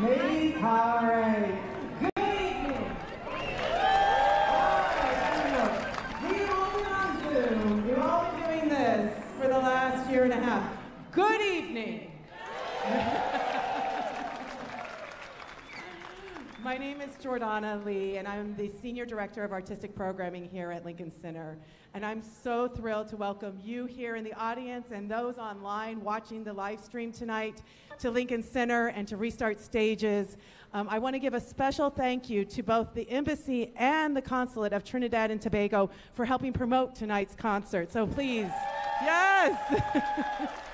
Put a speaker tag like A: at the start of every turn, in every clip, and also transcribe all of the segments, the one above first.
A: Maybe, all right. Good evening. We've all been on Zoom. We've all been doing this for the last year and a half. Good evening. My name is Jordana Leigh, and I'm the Senior Director of Artistic Programming here at Lincoln Center. And I'm so thrilled to welcome you here in the audience and those online watching the live stream tonight to Lincoln Center and to Restart Stages. Um, I want to give a special thank you to both the Embassy and the Consulate of Trinidad and Tobago for helping promote tonight's concert. So please, yes!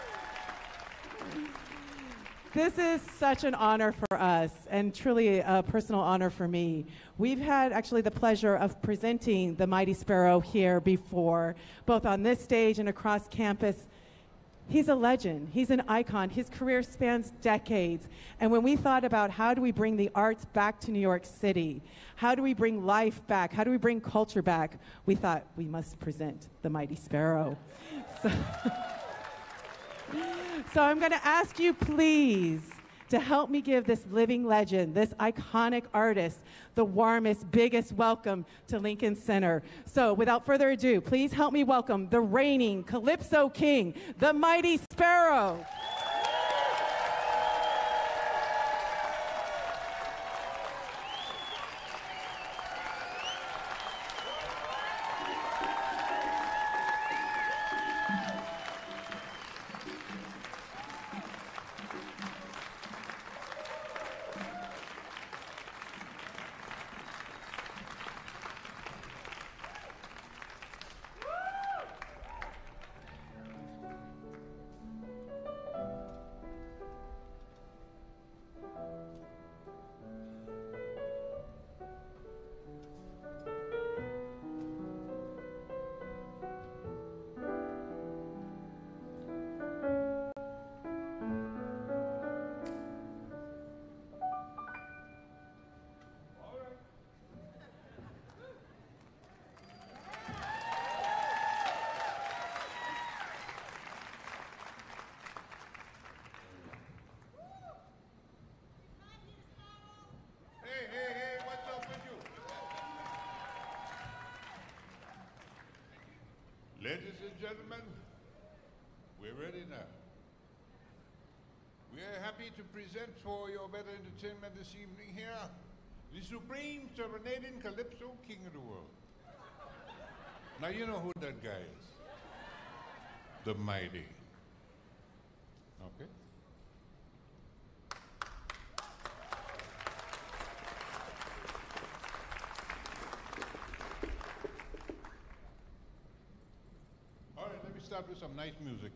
A: This is such an honor for us and truly a personal honor for me. We've had actually the pleasure of presenting the Mighty Sparrow here before, both on this stage and across campus. He's a legend. He's an icon. His career spans decades. And when we thought about how do we bring the arts back to New York City, how do we bring life back, how do we bring culture back, we thought we must present the Mighty Sparrow. So So I'm going to ask you, please, to help me give this living legend, this iconic artist, the warmest, biggest welcome to Lincoln Center. So without further ado, please help me welcome the reigning Calypso King, the mighty Sparrow.
B: And gentlemen, we're ready now. We are happy to present for your better entertainment this evening here the supreme serenading calypso king of the world. Now you know who that guy is. The mighty. Okay? All right, let me start with some nice music.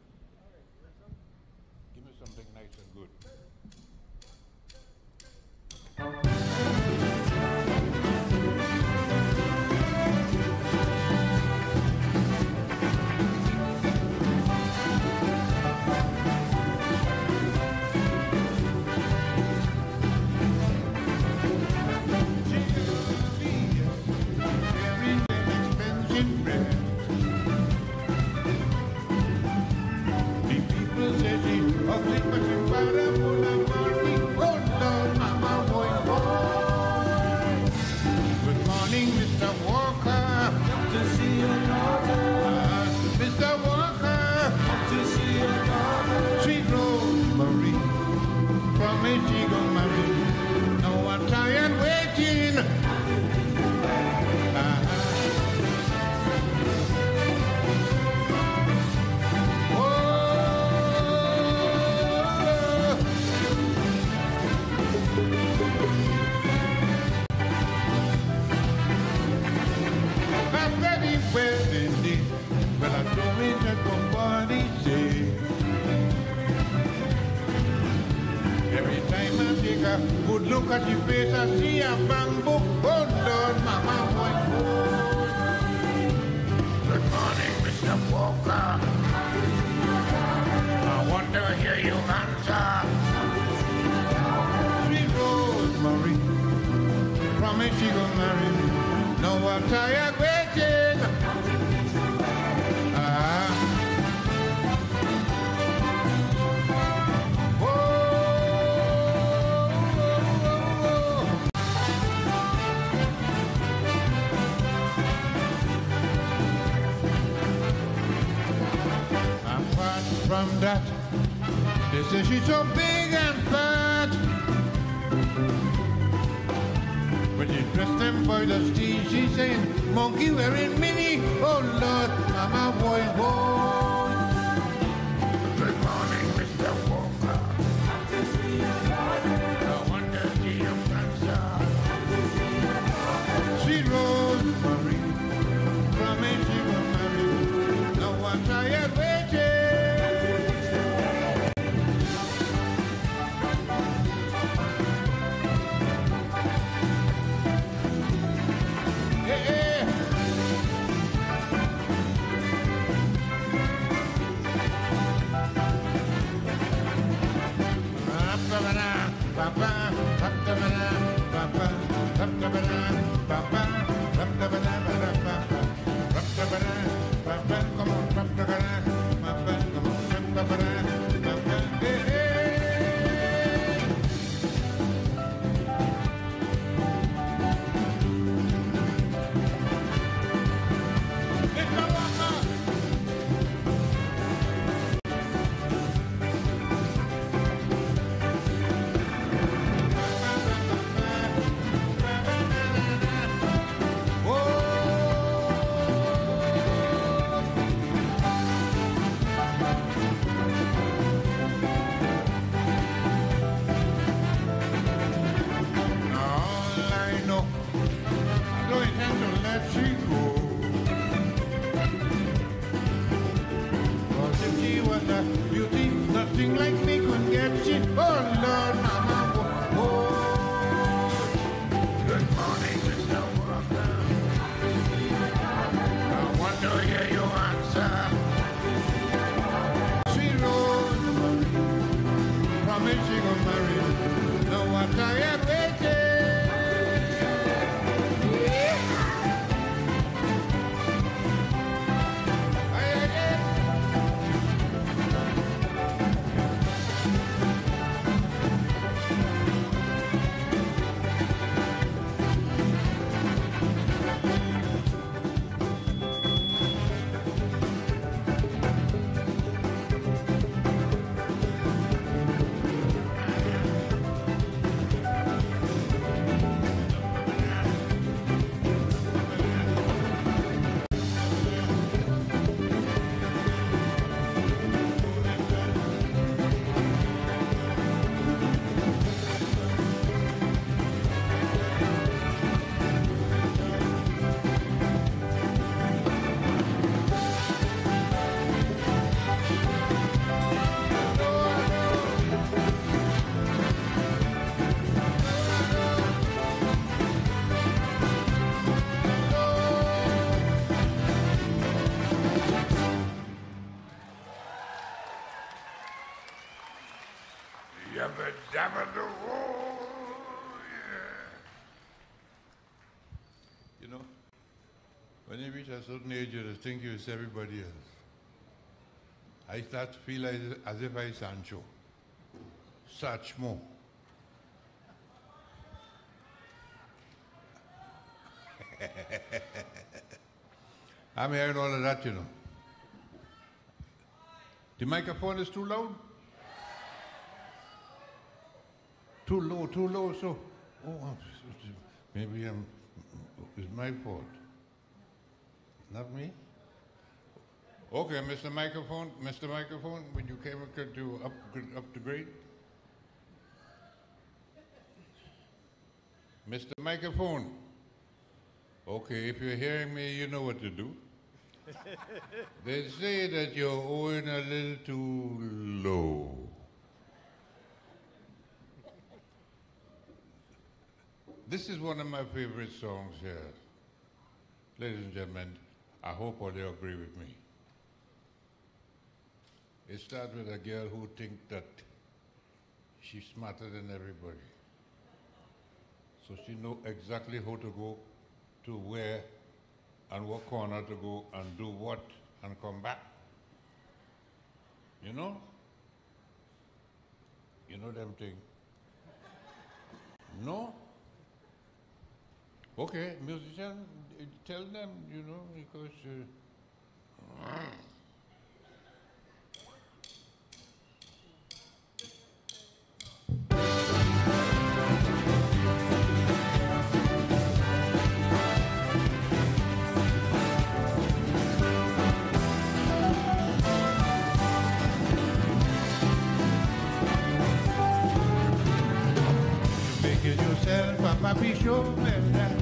B: Certain age, you're everybody else. I start to feel as, as if I Sancho. Such more. I'm hearing all of that, you know. The microphone is too loud? Too low, too low, so. Oh, oh maybe I'm, it's my fault. Not me? Okay, Mr. Microphone, Mr. Microphone, would you come could do up, up to grade? Mr. Microphone. Okay, if you're hearing me, you know what to do. they say that you're owing a little too low. This is one of my favorite songs here. Ladies and gentlemen, I hope all you agree with me. It starts with a girl who thinks that she's smarter than everybody. So she knows exactly how to go to where and what corner to go and do what and come back. You know? You know them thing? No? Okay, musician, tell them, you know, because. Uh, yourself a papi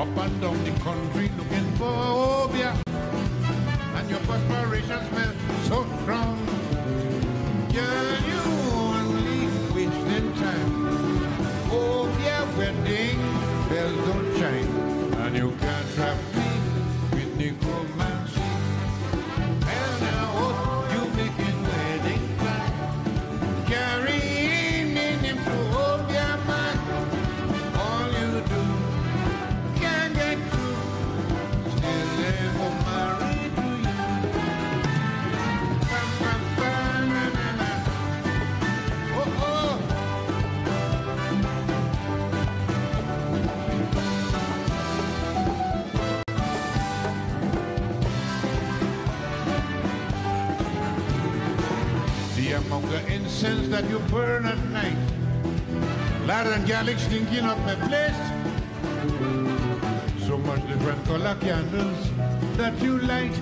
B: up and down the country looking for Obeah. And your perspiration smells so strong. Yeah. that you burn at night. Ladder and Laryngalic stinking up my place. So much different color candles that you light.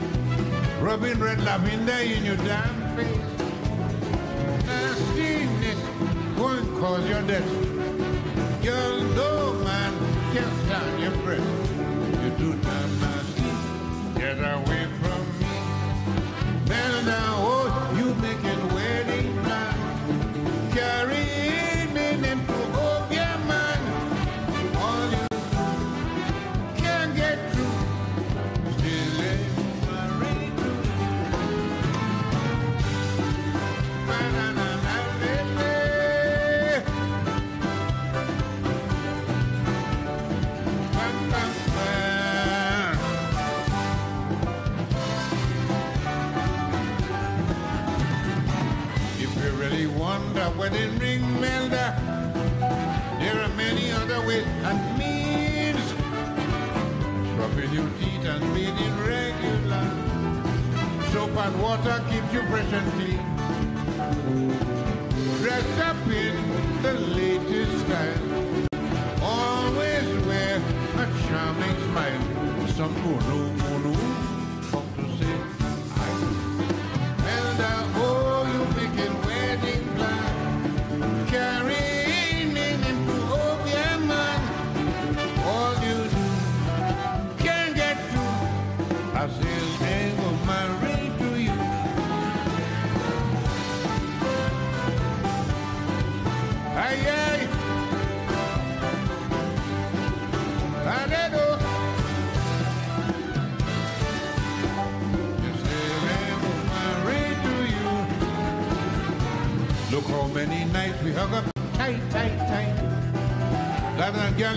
B: Rubbing red lavender in your damn face. Ah, Nastiness won't cause your death. Girl, no man can stand your breath. You do not nasty. Get away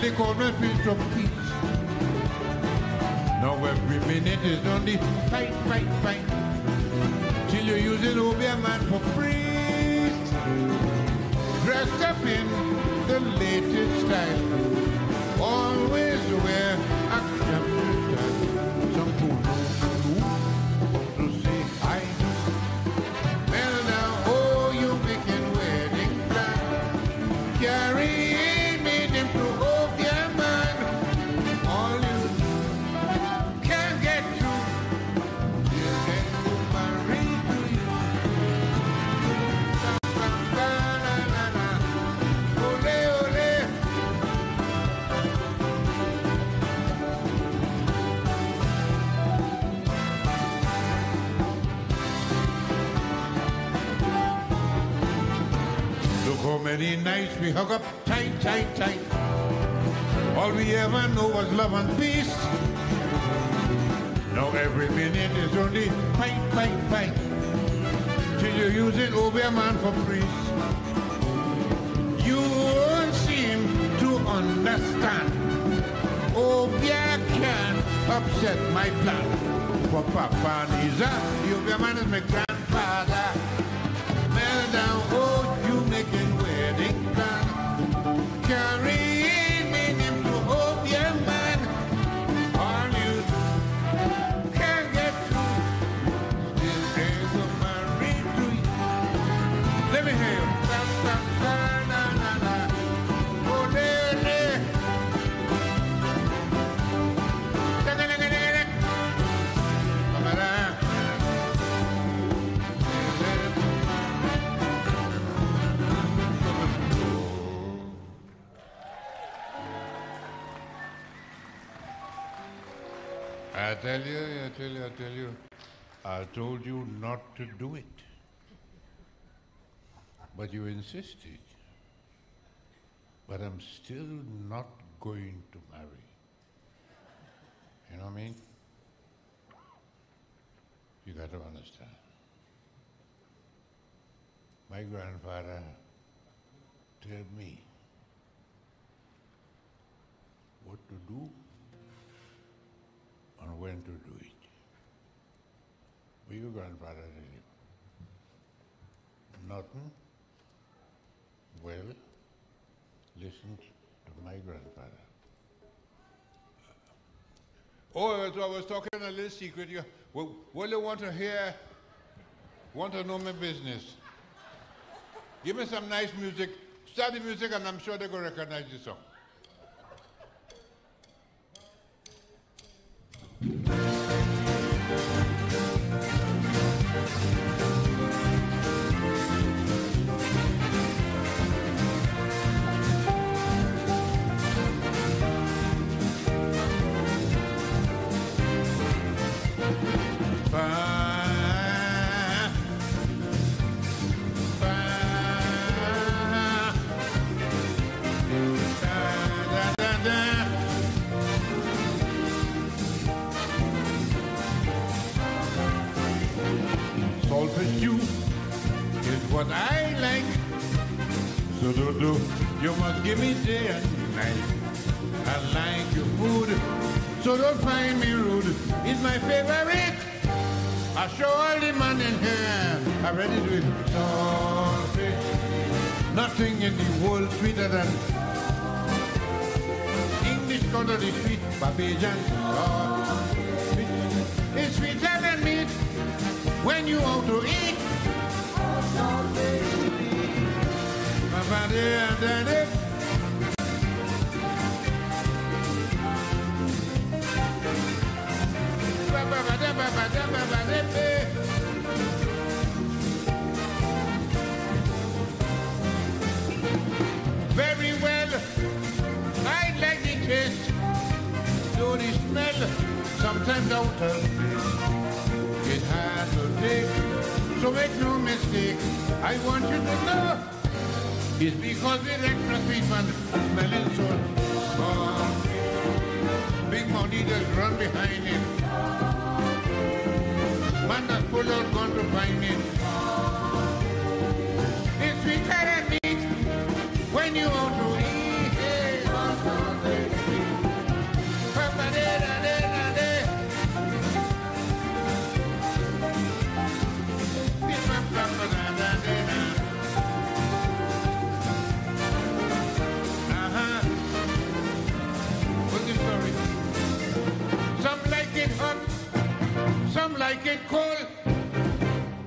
B: seek a refuge from peace. Now every minute is only fight, fight, fight. many nights we hug up tight, tight, tight. All we ever knew was love and peace. Now every minute is only fight, fight, fight. Till you're using Oberman oh, for priest. You won't seem to understand. Oh, Obeah can upset my plan. For Papa Niza, Oberman is my grandfather. Tell you, I tell you, I tell you, I told you not to do it. But you insisted. But I'm still not going to marry. You know what I mean? You got to understand. My grandfather told me what to do when to do it. What your grandfather you? Nothing? Well, listen to my grandfather. Oh, I was talking a little secret. You, well, well, you want to hear, want to know my business. Give me some nice music. Start the music, and I'm sure they're going to recognize the song. What I like. So do do, you must give me day and night. I like your food, so don't find me rude. It's my favorite. I show all the man in here. I'm ready to eat salted. Nothing in the world sweeter than English is sweet, Barbadian salted. It's sweeter than meat when you out to eat. Very well, I like the taste, though smell sometimes of It's hard to take, so make no mistake. I want you to know it's because extra sweet man smelling so strong. Big money just run behind it. Man that's pull out gun to find it. It's sweeter like it cold.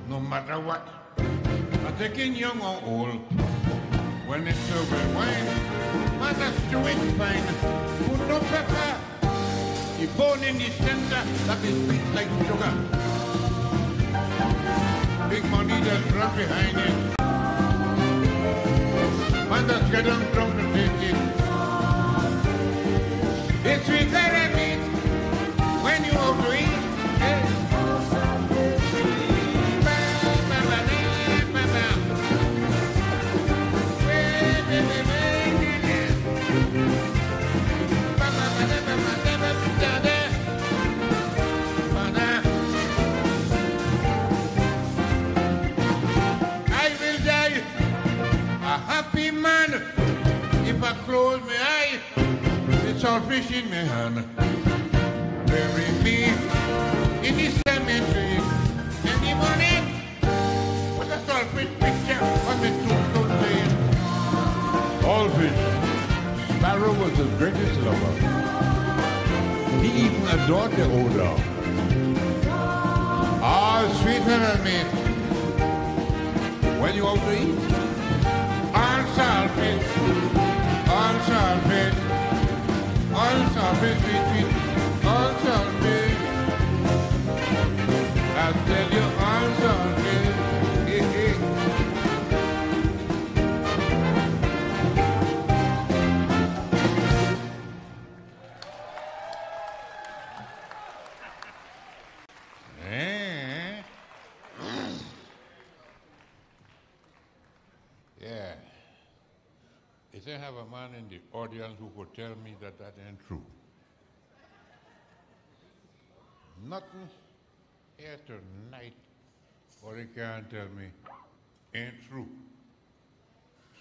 B: No matter what, I'm taking young or old. When it's with wine, mother stew it fine. Put no pepper, the bone in the center that is sweet like sugar. Big money just run behind it. Mother's get on drunk close my eye. It's all fish in my hand. Bury me in the cemetery in the morning. With a starfish picture on the tombstone saying, All fish. Sparrow was his greatest lover. He even adored the old dog. Ah, sweeter than me. When you out to eat, all saltfish, all saltfish, sweet, sweet, all man in the audience who could tell me that that ain't true. Nothing here tonight, or he can't tell me, ain't true.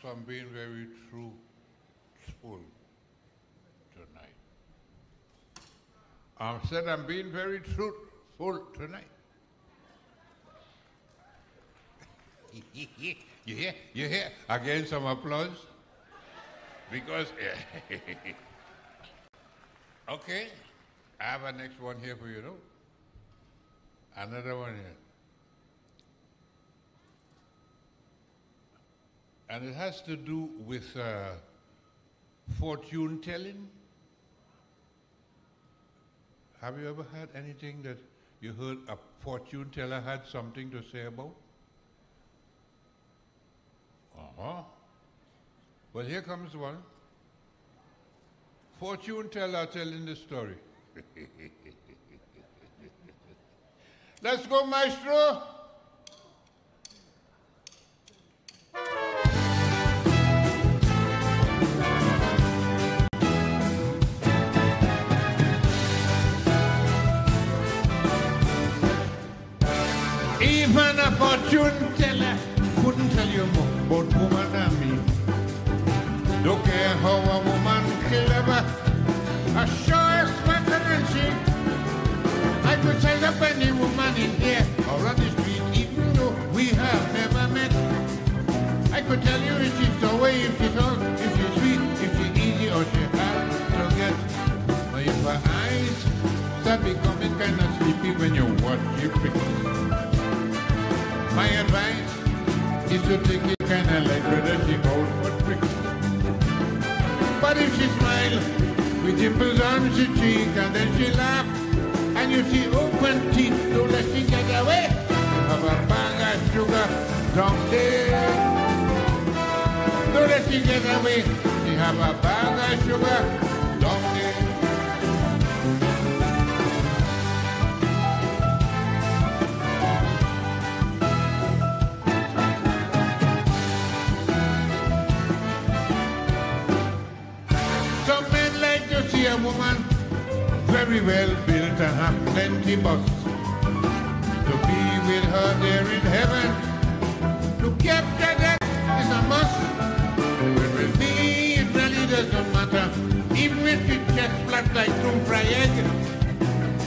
B: So I'm being very truthful tonight. I said I'm being very truthful tonight. you hear? You hear? Again, some applause. Because, okay, I have a next one here for you, no? Another one here. And it has to do with uh, fortune telling. Have you ever had anything that you heard a fortune teller had something to say about? Uh-huh. Well, here comes one. Fortune teller telling the story. Let's go, maestro. Even a fortune teller couldn't tell you more about woman how a woman clever, a sure as better than she. I could size up any woman in here or on the street, even though we have never met. I could tell you if she's the way, if she's tall, if she's sweet, if she's easy or she hard to get. But if her eyes start becoming kind of sleepy when you watch your pictures. My advice is to take it kind of like whether she for tricks. But if she smile with dimples on her cheek and then she laugh, and you see open teeth, don't let she get away. Have a bag of sugar there. Don't let she get away. She have a bag of sugar well built and have plenty bust. To be with her there in heaven, to capture that is a must. But with me, it really doesn't matter. Even if it gets flat like two fry egg,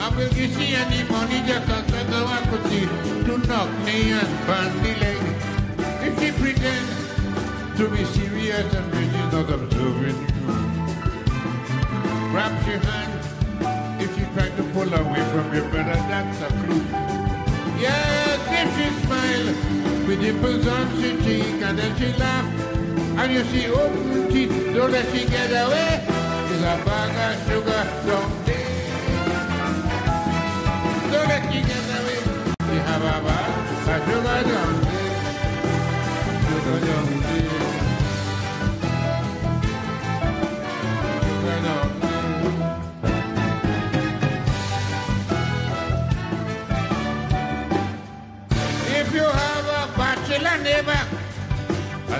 B: I will give she any money just as though I could see to knock me and burn the leg. If she pretends to be serious and when she's not observing you, grabs your hand. She to pull away from you, better that's a clue. Yes, if she smile with dimples on her cheek and then she laugh, and you see open teeth, don't let she get away. It's a bag of sugar someday. Don't let she get away. You have a bag of sugar someday.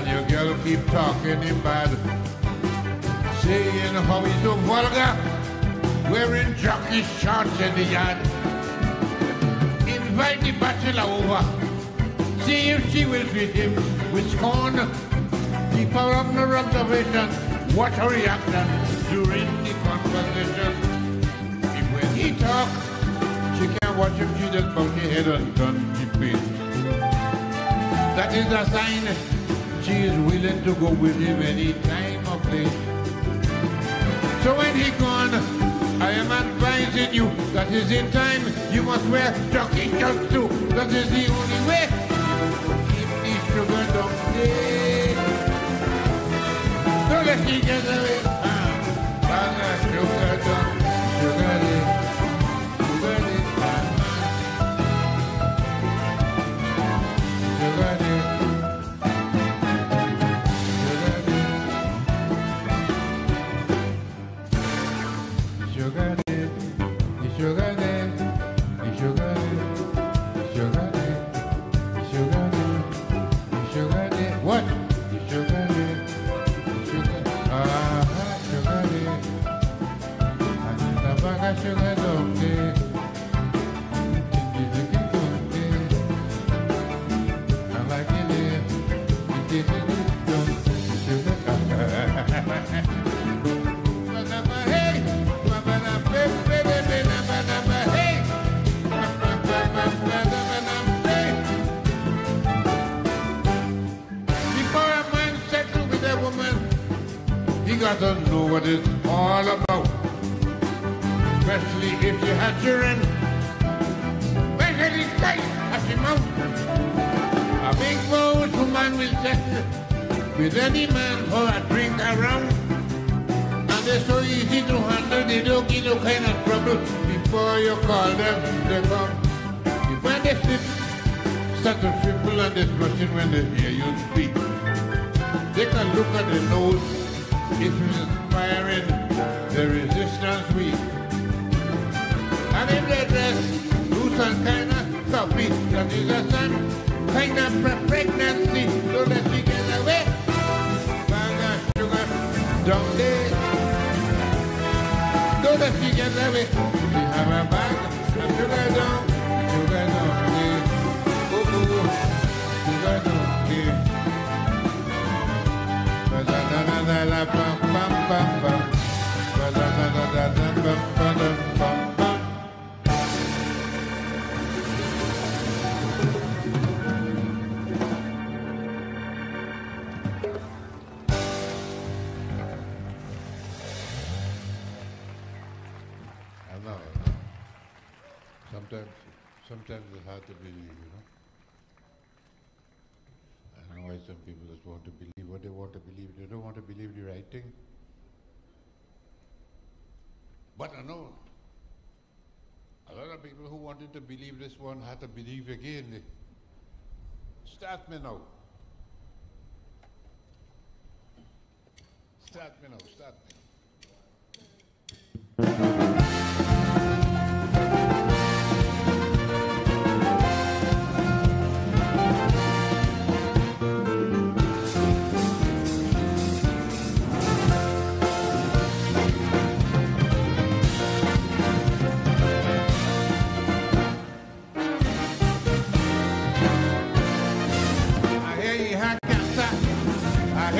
B: Your girl keep talking about saying how he's so vulgar, wearing jockey shorts in the yard, invite the bachelor over. See if she will treat him with scorn. Keep her under observation. Watch her reaction during the conversation. If when he talk, she can't watch him, she just bow her head and turn the face. That is a sign she is willing to go with him any time or place. So when he gone, I am advising you that is in time you must wear jockey shorts too. That is the only way. Keep the sugar down. Don't let she get away. My sugar Especially if she has children. Especially tight as. A big bold woman will settle with any man for a drink around. And they're so easy to handle, they don't give no kind of trouble. Before you call them, they come. If when they slip, start to tremble and they're rushing when they hear you speak. Take a look at the nose, it's inspiring, the resistance weak. Is a sign kind of pre- pregnancy, so that she get away. Bag sugar, down there. So that she get away. She have a sugar sugar sugar down there. Ba-da-da-da-da-da-bum-bum-bum-bum. Ba-da-da-da-da-da-bum-ba-dum-bum-bum. Wanted to believe this one had to believe again. Start me now. Start me now, start me.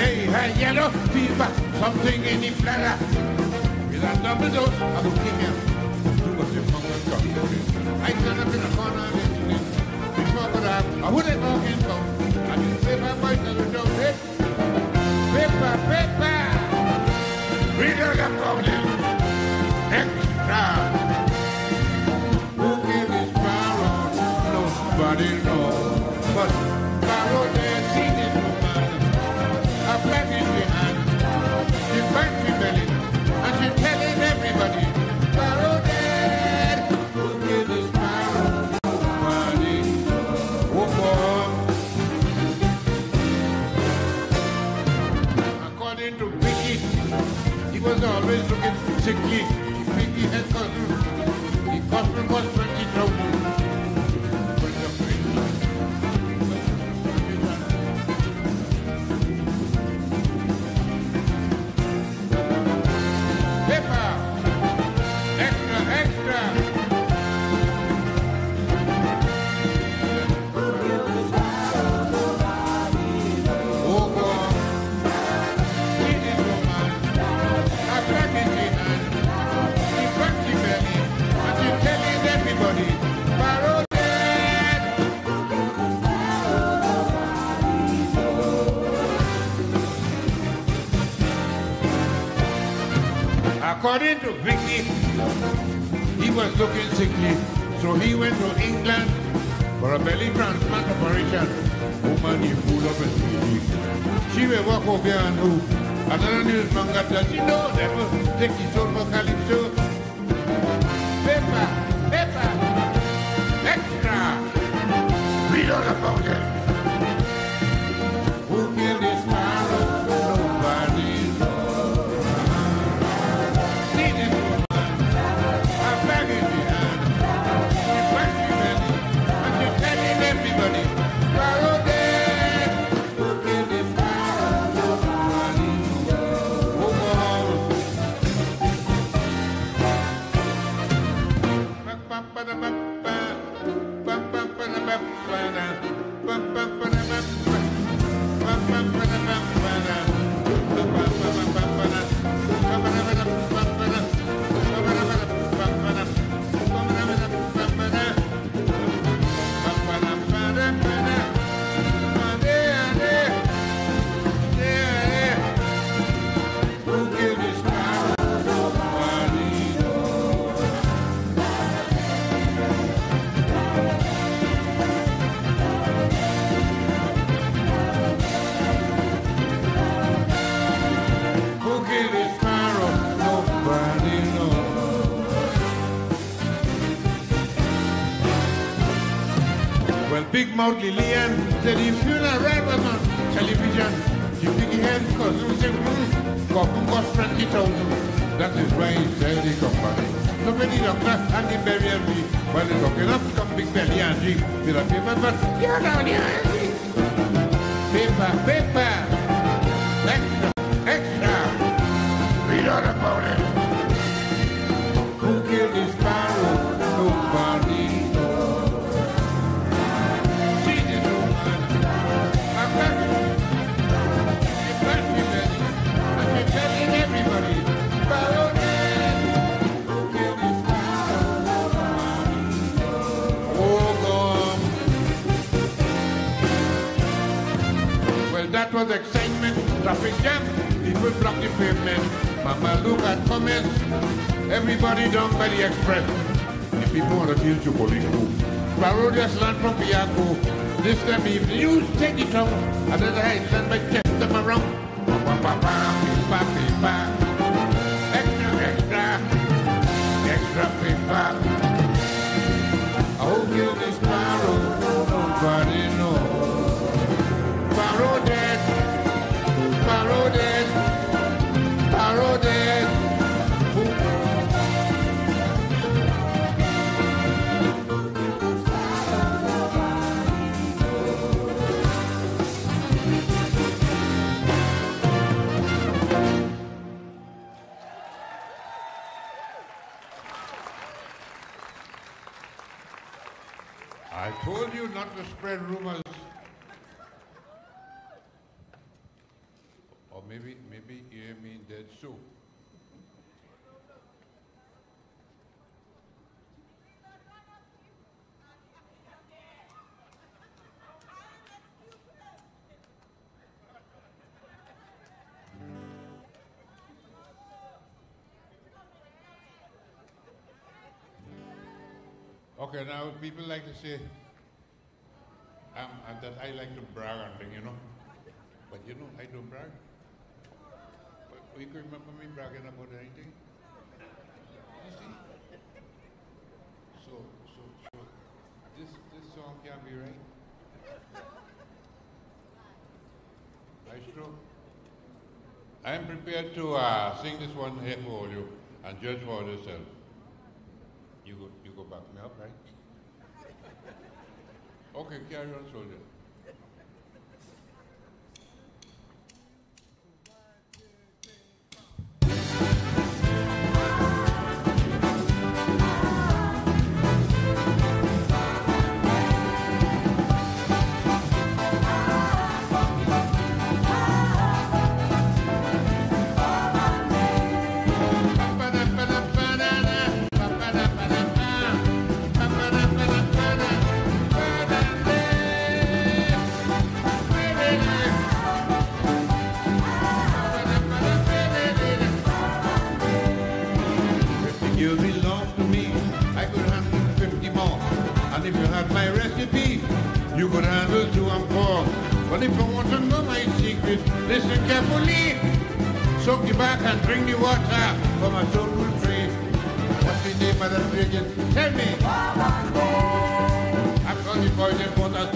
B: Had yellow fever. Something in the bladder. With a double dose of leukemia. Do what come and come. I turn up in the corner and listening. Before I could have, I wouldn't walk in phone. I didn't say my voice the door. Hey. Paper, paper. Read all about it. Looking According to Vicky, he was looking sickly, so he went to England for a belly transplant operation. Woman, up and speedy. She will walk over and who? Another news manga says, you know, that will take his Calypso. Big mouth Lillian said the funeral was on television. The big head cousin said, hmm, Coffin cost 20,000. That is why he said the company. So many doctors and the burial me. While they're talking up, come big belly Angie with a paper, but you're down want to kill Chupoliko. Parodius from Piaco. This time if you take it out, and then I stand by Okay, now people like to say um, that I like to brag and thing, you know. But you know, I don't brag. But you can remember me bragging about anything? You see? So, so, so, this, this song can't be right. Maestro, I am prepared to uh, sing this one here for you and judge for yourself. You go, you go back me up, right? Okay, carry on, soldier. You could handle two and four. But if you want to know my secret, listen carefully. Soak the back and drink the water from a soulful tree. What's the name of that region? Tell me. I've got the boys in Port of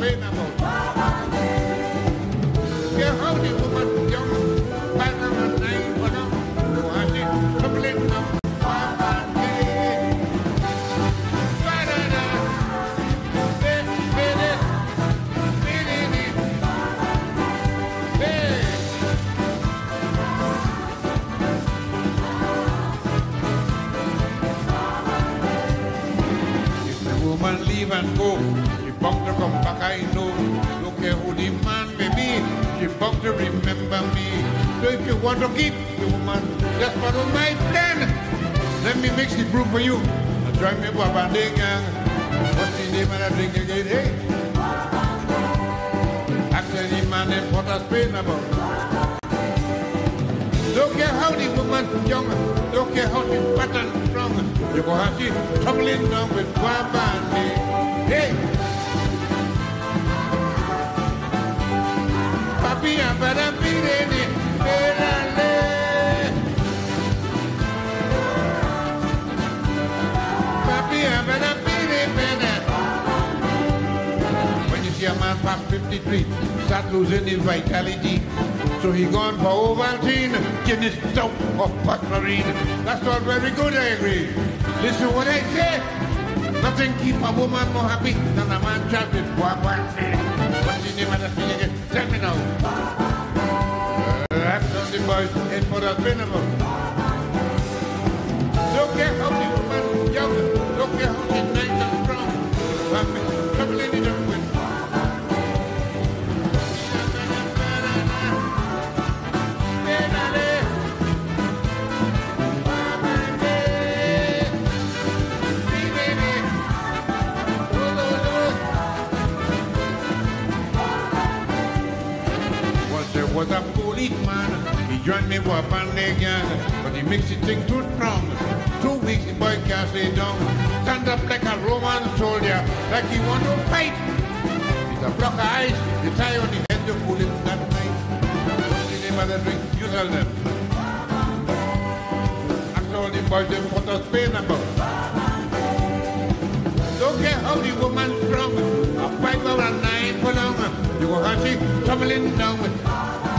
B: to come back, I know. Don't care the man may be, she bound to remember me. So if you want to keep the woman, just follow my plan. Let me mix the brew for you. And join me for a gang. What's the name of that drink again? Hey? Actually, the man in Port Spain about. Don't care how the woman young, don't care how fat and strong. You go have she tumbling down with bois bandé. Hey! You see a man past 53, start losing his vitality. So he gone for Ovaltine, Guinness Stout or Pasmarine. That's not very good, I agree. Listen what I say. Nothing keep a woman more happy than a man trapped quack quack. What's the name of? Tell me now. That's on the boys in for that minimum. Look at how the woman young. Look at how she's nice and strong. I'm troubling it up with. Once there was a he joined me for a band gang, but he makes it thing too strong. Two weeks the boy can't stay down. Stand up like a Roman soldier, like he want to fight. It's a block of ice, the tie on the head to pull him that night. What's the name of the drink? You tell them. That's all the boys them put us pain about. Don't care how the woman strong, a five hour and nine for long. You go she tumbling down. Hey,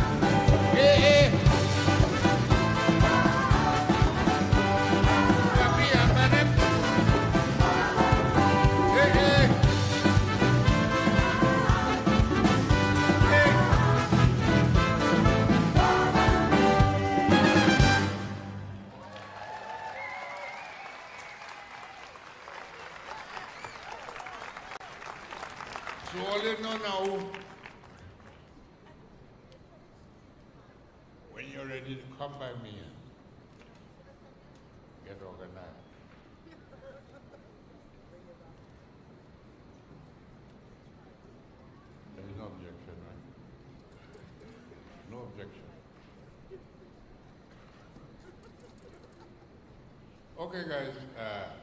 B: Okay, guys. Uh,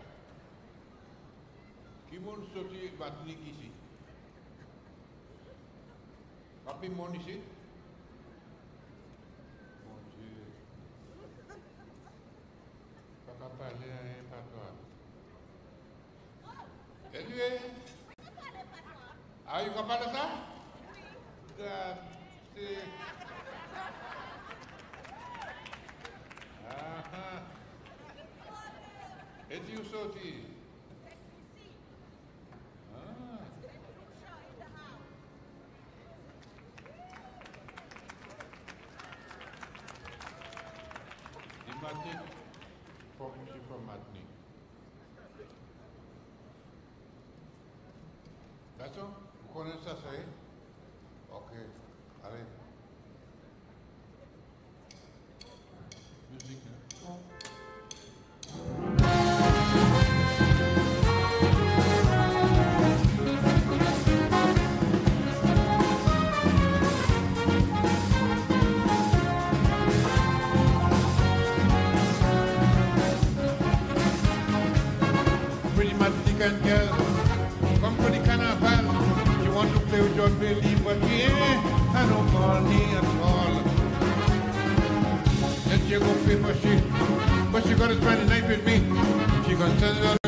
B: Kimun Soti Batni Kisi. Tapi Monisi? Monisi. Kakak Pali yang patwar. Anyway. Are you sah? Ah. From she from Martinique. That's all? Vous connaissez ça, ça y est? Ok, Yeah, I don't call me at all. Let you go pay for shit, but she gonna spend the night with me. She gonna tell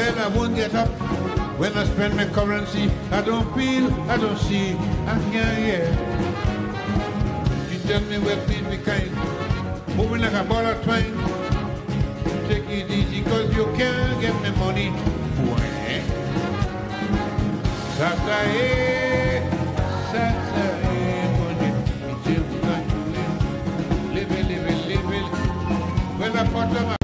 B: Not I won't get up. When I spend my currency, I don't feel, I don't see. I yeah, yeah. She tell me, where please be kind. Moving like a ball of twine. Take it easy, cause you can't get me money. Sasa, eh, money. It's you live. Live live live. Well, I put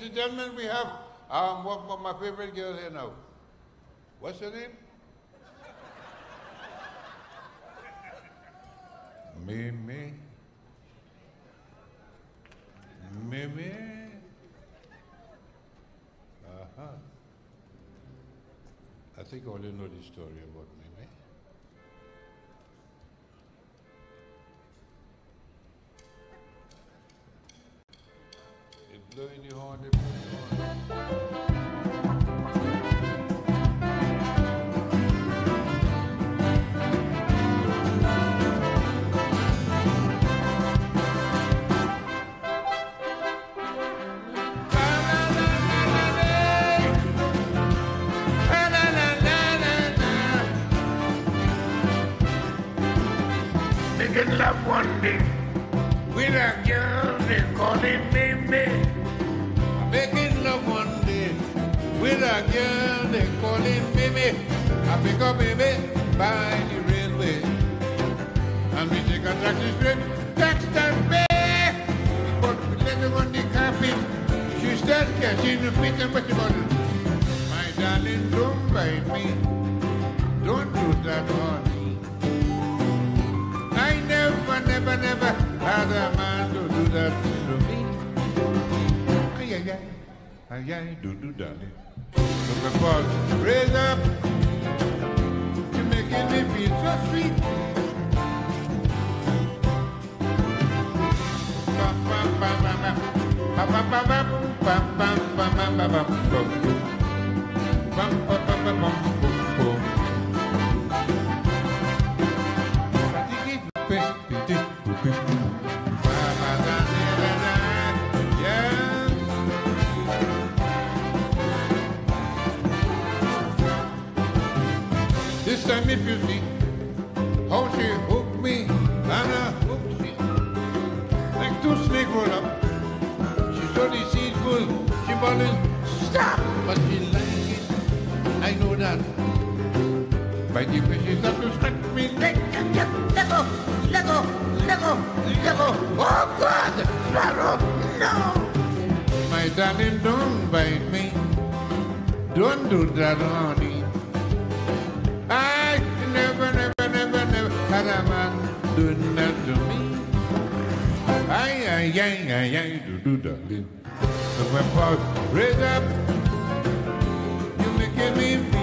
B: ladies and gentlemen, we have um, one of my favorite girls here now. What's her name? Mimi. Mimi. Uh-huh. I think I only know the story about Making love one day with a girl they calling Mimi. Making a girl they calling Mimi. I pick up Mimi by the railway and we take a taxi straight Paxton Bay. But we let her on the carpet. She catching the feet and the bottle. My darling, don't bite me. Don't do that on me. I never, never, never had a man to do that to me. Ay, ay, ay, ay, ay, do, do, darling. Boss, raise up. You're making me feel so sweet. Bam, bam, bam, bam, bam. Bam, bam, bam, bam, bam, bam, bam, bam, bam, bam, bam. Bam, If you see how she hooked me and I hooked she like two snake roll up. She saw seed full, she bawling, stop! But she like it, I know that. By the way she start to scratch me neck, let go, let go, let go, let go. Oh God, Sparrow, no! My darling, don't bite me. Don't do that, honey. Man do that to me. Ay, ay, ay, ay, ay, do, do, darling. So my pulse raise up. You making me feel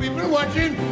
B: people watching.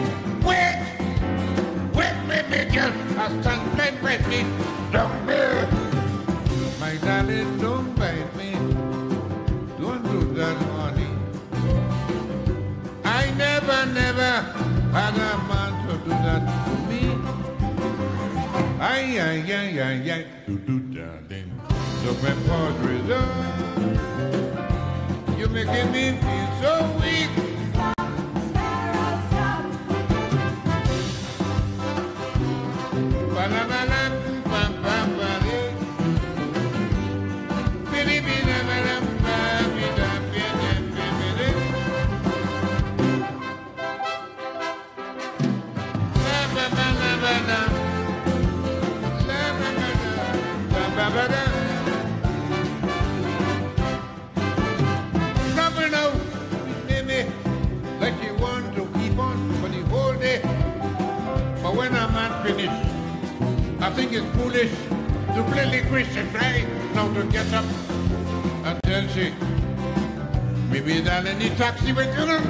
B: the taxi, we're gonna.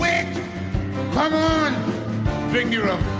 B: Wait, come on, bring the.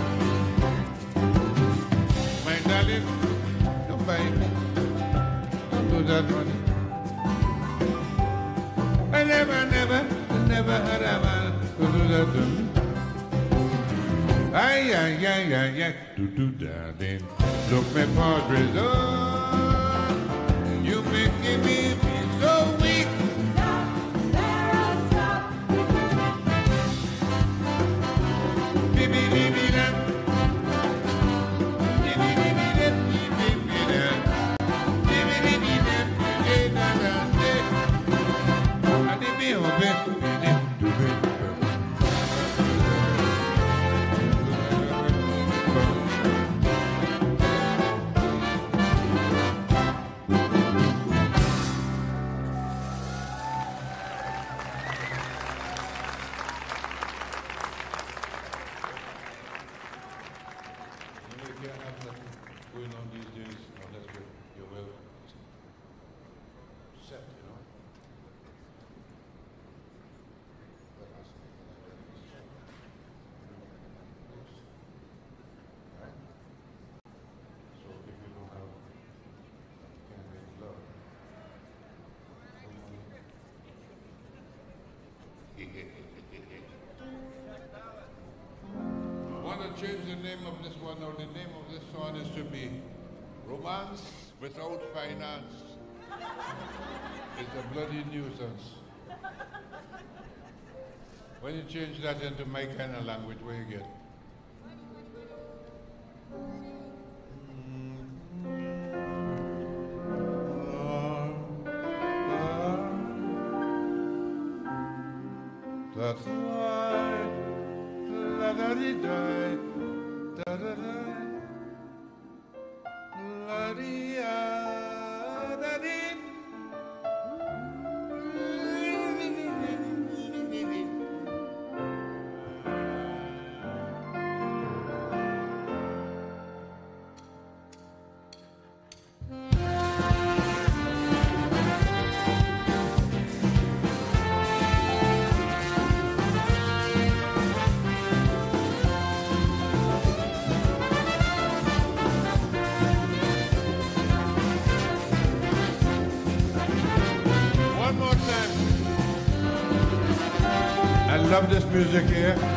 B: Without finance is a bloody nuisance. When you change that into my kind of language, what do you get? That's why, da da da da da da da Hari müziği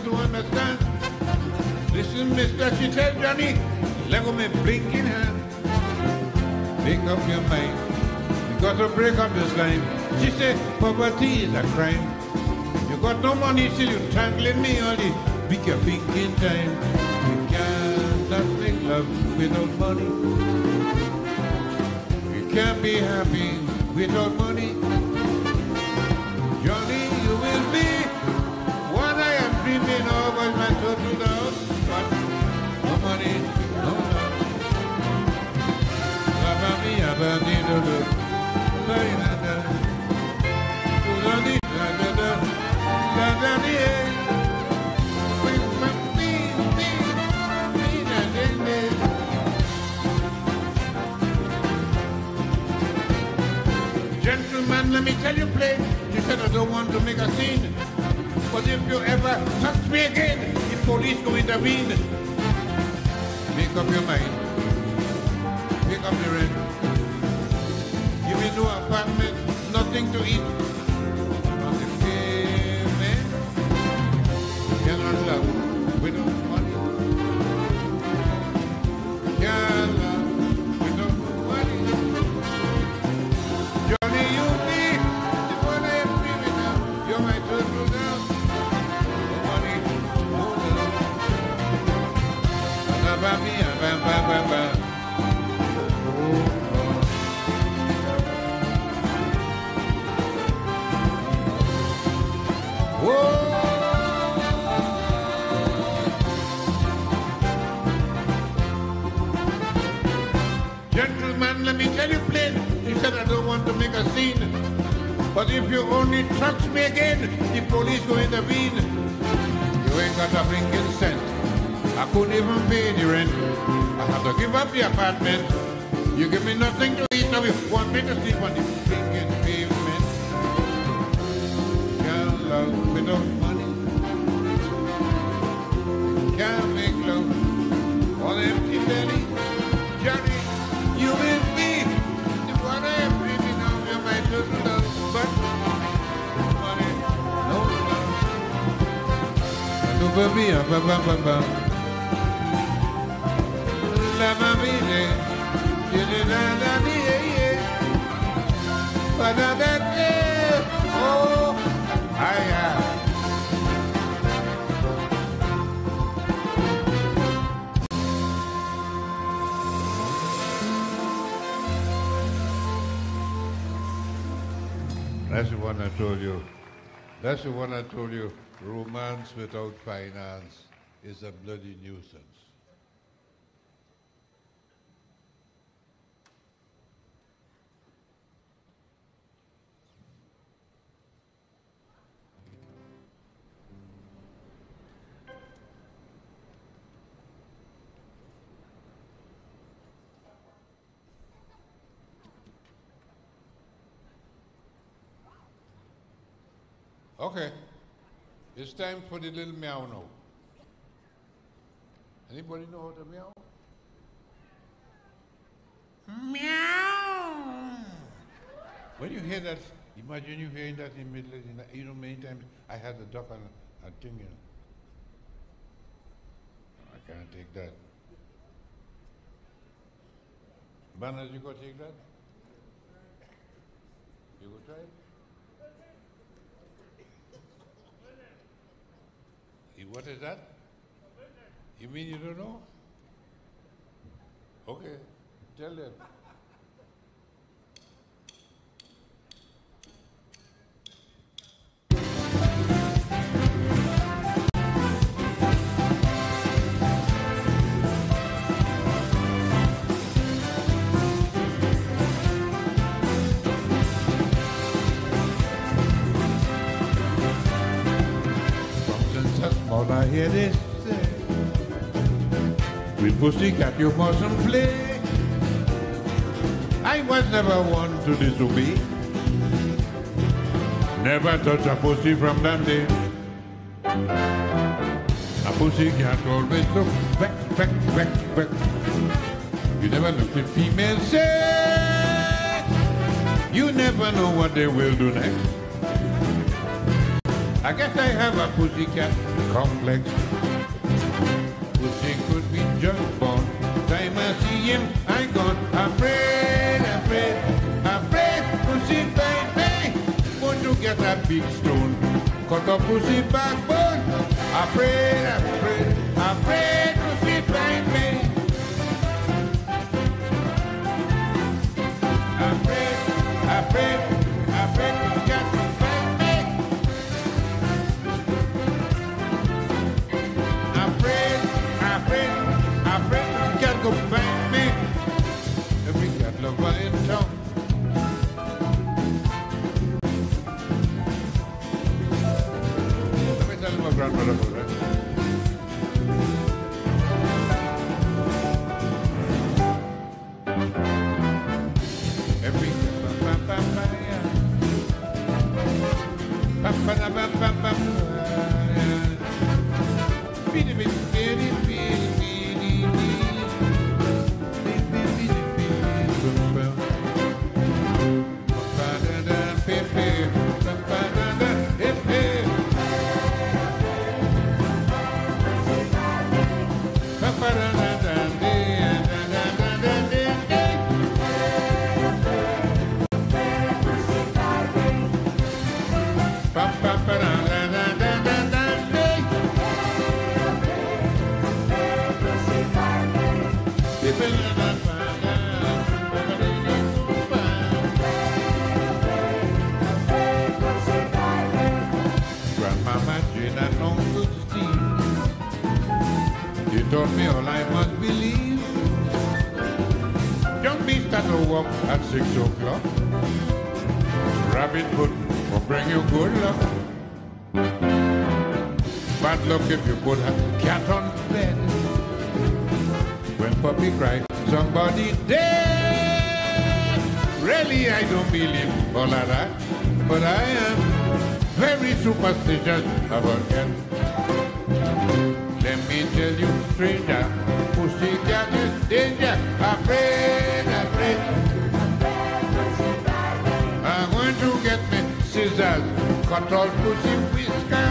B: get to understand. Listen, mister, she tell Johnny, let go me blinking hand. Make up your mind. You got to break up this line. She said, poverty is a crime. You got no money, so you tangling me all the big a thinking time. You can't make love without money. You can't be happy without money. Gentlemen, let me tell you plain. You said I don't want to make a scene. But if you ever touch me again, the police go intervene. Make up your mind. Make up the rent. Give me no apartment, nothing to eat. Me again, the police go intervene. You ain't got a blinking cent. I couldn't even pay the rent. I had to give up the apartment. You give me nothing to eat now. You want me to sleep on the That's the one I told you. That's the one I told you. Romance without finance is a bloody nuisance. Okay. It's time for the little meow now. Anybody know how to meow? Meow. When you hear that, imagine you hearing that in middle the. You know, many times I had a duck and a thing, you know. I can't take that. Bernard, you go take that? You go try it? What is that? You mean you don't know? Okay, tell them. From since a small I hear this With pussycat you mustn't play. I was never one to disobey. Never touch a pussy from that day. A pussycat always look back, back, back, back. You never look at female sex. You never know what they will do next. I guess I have a pussycat complex. Pussy just born. Time I see him, I gone. Afraid, afraid, afraid. Pussy bite me. Want to get a big stone. Cut a pussy backbone. Afraid, afraid, luck if you put a cat on the bed when puppy cry, somebody dead. Really, I don't believe all of that, but I am very superstitious about cats. Let me tell you, stranger, pussy cat is danger. Afraid, afraid. I'm going to get me scissors, cut all pussy whiskers.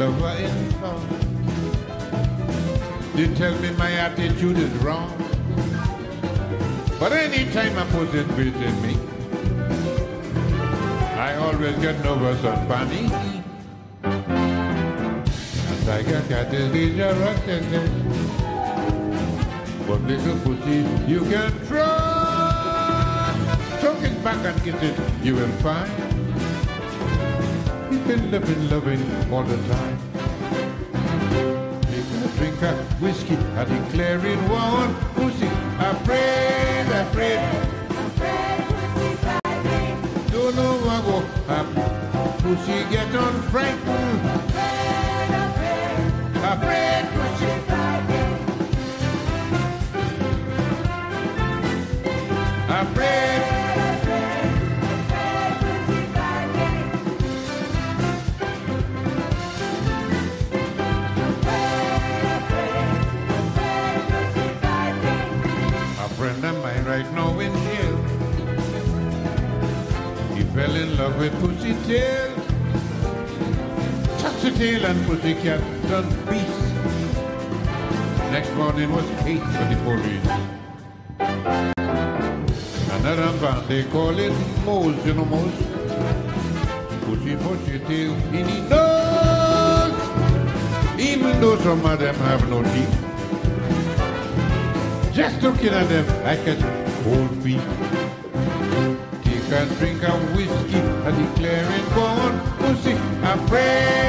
B: Lover in They tell me my attitude is wrong But anytime I put it visit me I always get nervous and panic Tiger cat is dangerous, they say. But little pussy, you can trust. Tuck it back and get it, you will find. Been loving, loving all the time. Take a drink of whiskey, I declare it one pussy. Afraid, afraid, don't know what will happen. Pussy get on frightened. Right now in jail. He fell in love with Pussy Tail. The tail and Pussycat done beast. Next morning was Kate for the police. Another band, they call it Moles, you know Moles? Pussy, pussy tail the nose. Even though some of them have no teeth. Just looking at them, I can hold feet. Take a drink of whiskey and declaring born pussy. Afraid, afraid.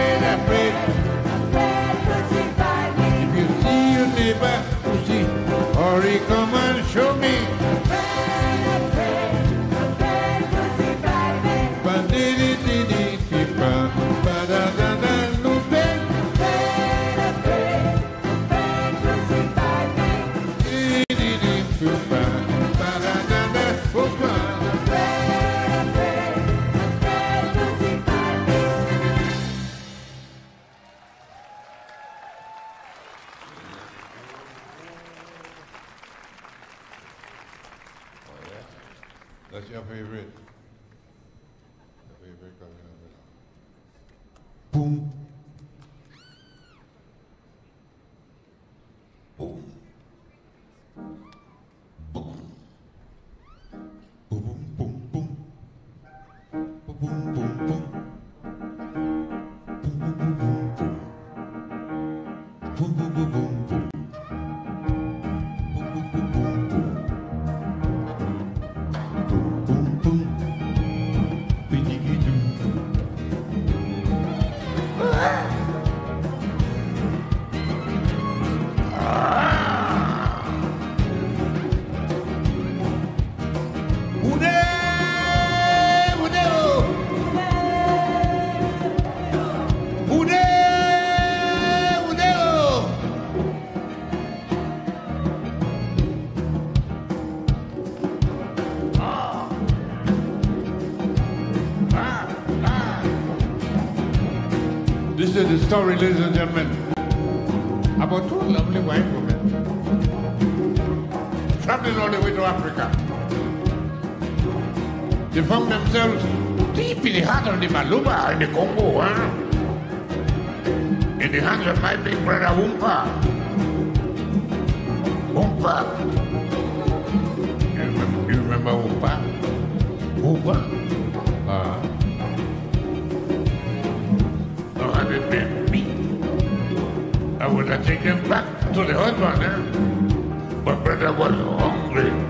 B: With story, ladies and gentlemen, about two lovely white women traveling all the way to Africa. They found themselves deep in the heart of the Maluba in the Congo, huh? In the hands of my big brother Wumpa. Wumpa. Have them back to the husband, eh? But brother was. Hungry.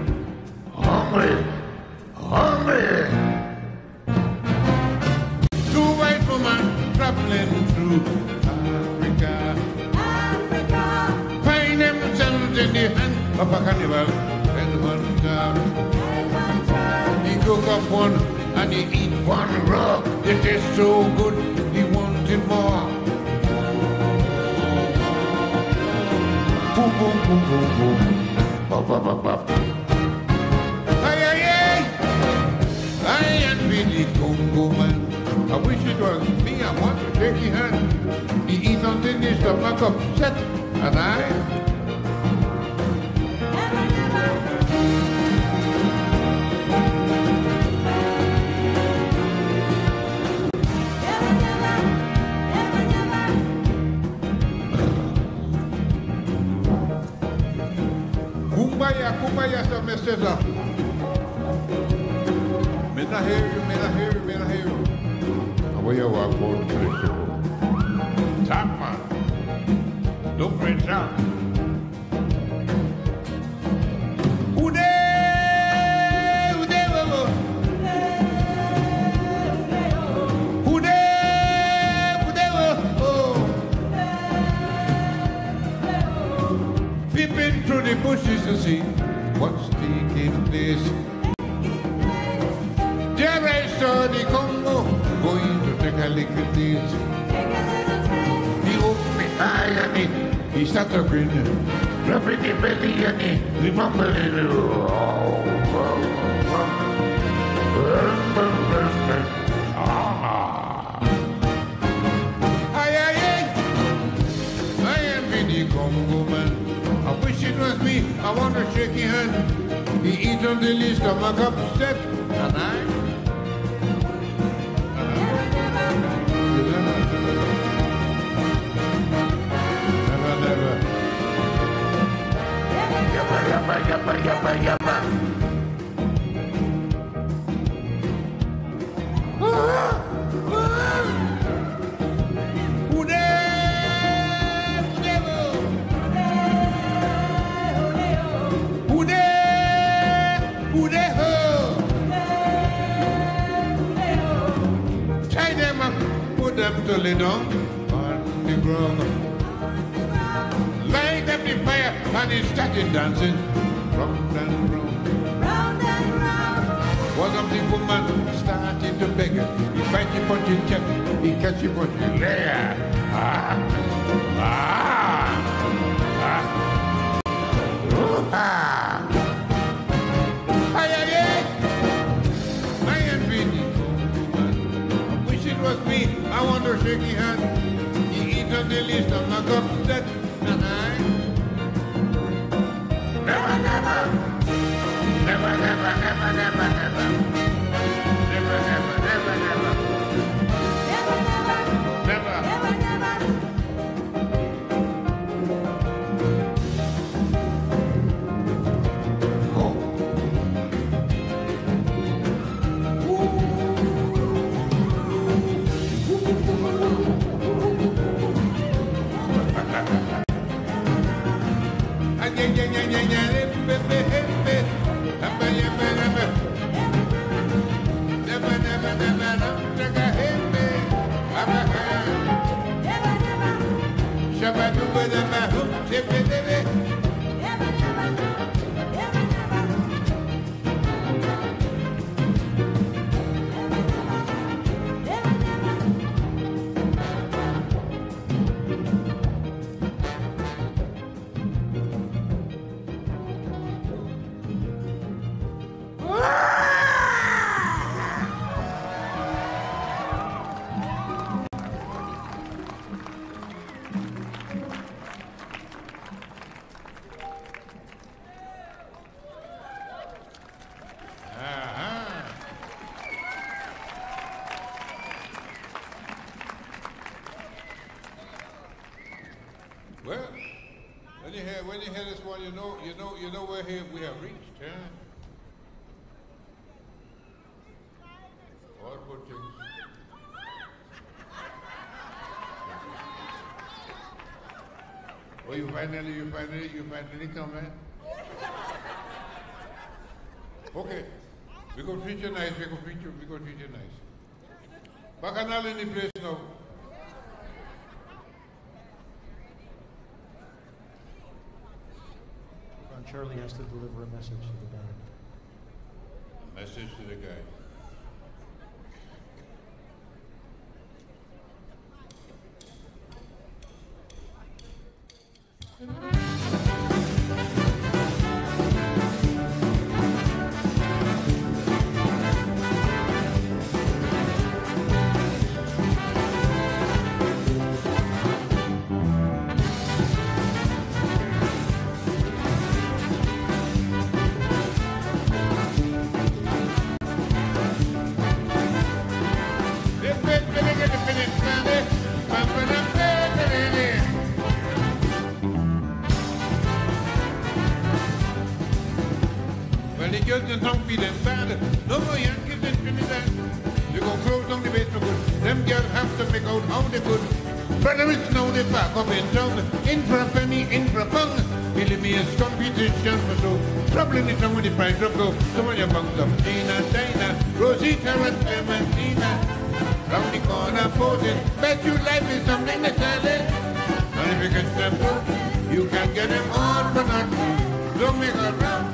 B: Peeping through the bushes to see what's taking place. I saw the Congo going to take a lick at this. He opened my eye and he, he started grinning. Rubbing the belly and he, he mumbled. I want to shake your hand. You eat on the list of my upset. never, never, Never, never. Never, never. Never, never. To lay down on the ground. Light up the fire and he started dancing round and round.
C: Round and round.
B: One of the woman started to beg her. He bite you punch in chest, he catch you punch in there. Ah, ah, ah. Ah. Shake your hand. He eat on the list, not upset. Nah-nah. Never, never. Never, never, never, never, never. Never, never, never, never. Ay, ay, you you know you know you know where here we have reached, huh? All good things. Well, you finally, you finally, you finally come, man. Okay. We go you nice, we go you, we go treat you nice. Bacchanal in the place now.
D: Charlie has to deliver a message to the band.
B: A message to the guy. They could. Brother, it's now they back up in town. In for. Believe me, it's competition for so. Trouble in the town with the price drop go. So when you bounce up, Tina, Dinah, Rosita, and Clementina. Round the corner posing. Bet you life is something to sell it. And if you can step up, you can get them all for nothing. Don't make a round.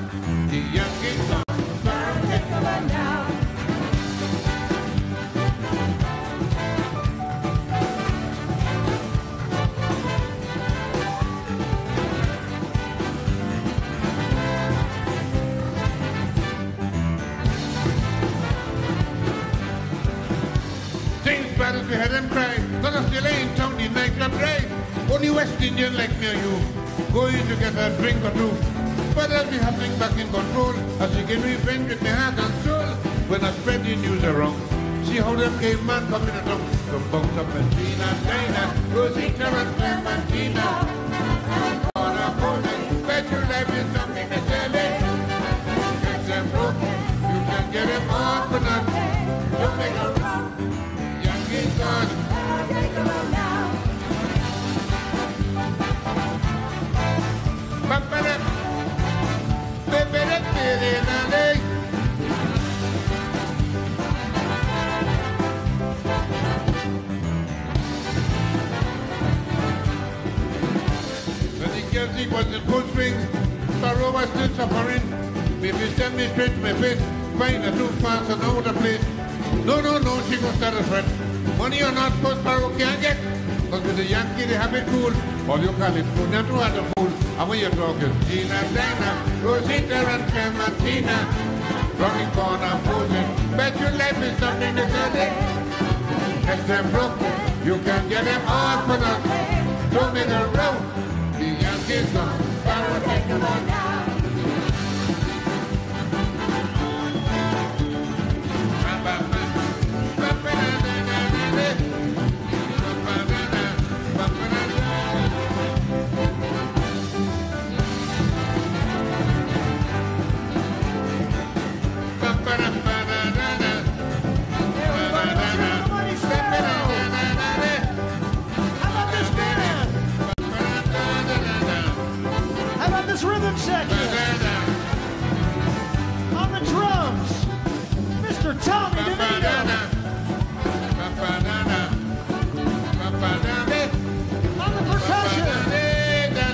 B: Only West Indian like me or you. Go in to get a drink or two. But I'll be happening back in control. As you get revenge with my heart and soul. When I spread the news around. See how them caveman coming along. From Bounce Up and Tina, Dinah, Rosita and Clementina. Corner posing. Bet your life is music was in full swing. Sorrow was still suffering. Baby sent me straight to my face. Find a too fast and out of place. No, no, no, she a threat. Money or not, post Sparrow can't get. Cause with the Yankee, they have it cool. All you California to have a fool. And when you're talking Gina, Dana, Rosita, and Clementina, running corner posing. Bet your life is something to say. As them broke, you can get them all for nothing. Don't make a row. Yankees gone. Sparrow take them on now.
D: Rhythm section? On the drums, Mr. Tommy DeVito. On the percussion,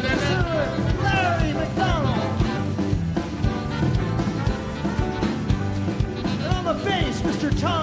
D: Mr. Larry McDonald. And on the bass, Mr. Tom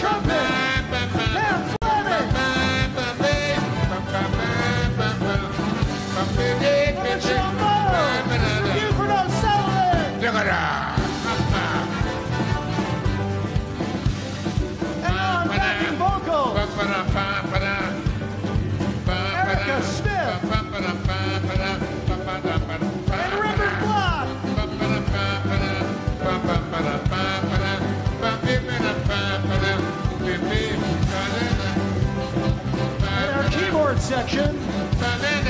D: trumpet, our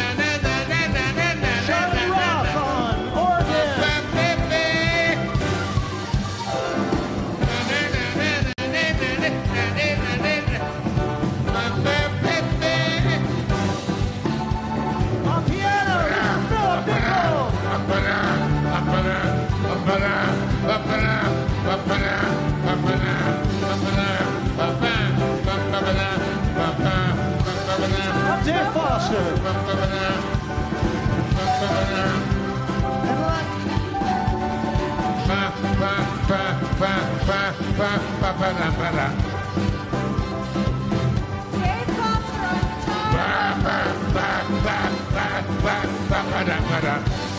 D: Dave Foster. And like
C: Dave Foster on guitar.
B: Good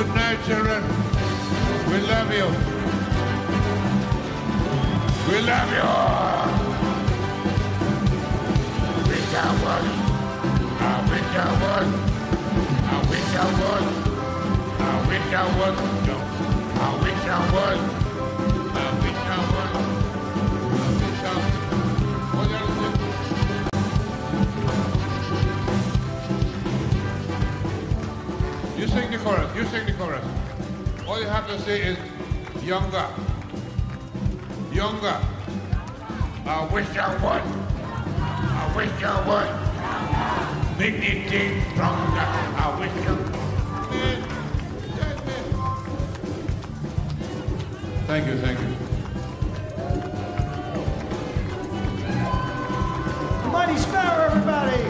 B: Good night. We love you. We love you. Wish I was. I wish I was. I wish I was. I wish I was. No. I wish I was. sing the chorus. You sing the chorus. All you have to say is younger. Younger. I wish I would. I wish I would. Make me from stronger. I wish I would. Thank you, thank you.
D: Mighty Sparrow, everybody!